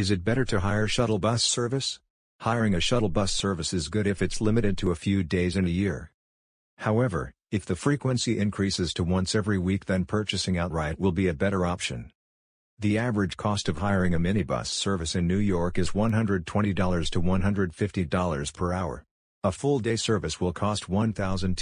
Is it better to hire shuttle bus service? Hiring a shuttle bus service is good if it's limited to a few days in a year. However, if the frequency increases to once every week then purchasing outright will be a better option. The average cost of hiring a minibus service in New York is $120 to $150 per hour. A full-day service will cost $1,200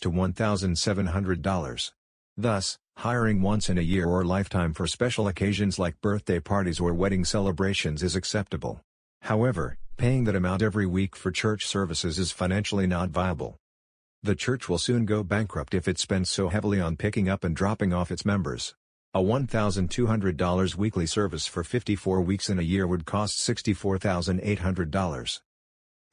to $1,700. Thus, hiring once in a year or lifetime for special occasions like birthday parties or wedding celebrations is acceptable. However, paying that amount every week for church services is financially not viable. The church will soon go bankrupt if it spends so heavily on picking up and dropping off its members. A $1,200 weekly service for 54 weeks in a year would cost $64,800.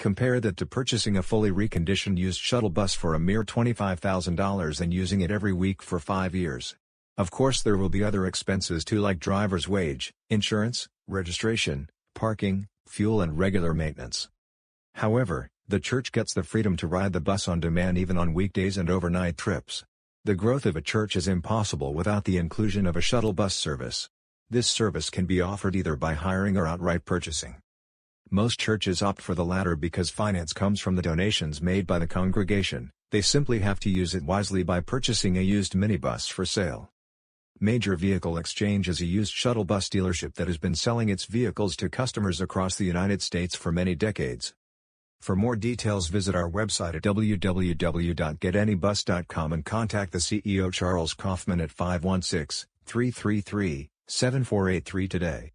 Compare that to purchasing a fully reconditioned used shuttle bus for a mere $25,000 and using it every week for 5 years. Of course there will be other expenses too like driver's wage, insurance, registration, parking, fuel and regular maintenance. However, the church gets the freedom to ride the bus on demand even on weekdays and overnight trips. The growth of a church is impossible without the inclusion of a shuttle bus service. This service can be offered either by hiring or outright purchasing. Most churches opt for the latter because finance comes from the donations made by the congregation, they simply have to use it wisely by purchasing a used minibus for sale. Major Vehicle Exchange is a used shuttle bus dealership that has been selling its vehicles to customers across the United States for many decades. For more details visit our website at www.getanybus.com and contact the CEO Charles Kaufman at 516-333-7483 today.